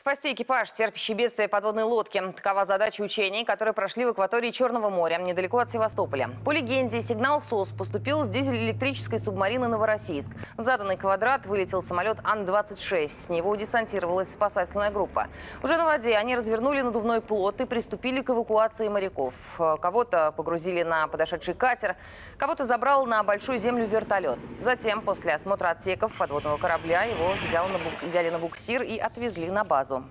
Спасти экипаж, терпящий бедствие подводной лодки. Такова задача учений, которые прошли в акватории Черного моря, недалеко от Севастополя. По легенде, сигнал СОС поступил с дизель-электрической субмарины «Новороссийск». В заданный квадрат вылетел самолет Ан-26. С него десантировалась спасательная группа. Уже на воде они развернули надувной плот и приступили к эвакуации моряков. Кого-то погрузили на подошедший катер, кого-то забрал на большую землю вертолет. Затем, после осмотра отсеков подводного корабля, его взяли на буксир и отвезли на базу газу.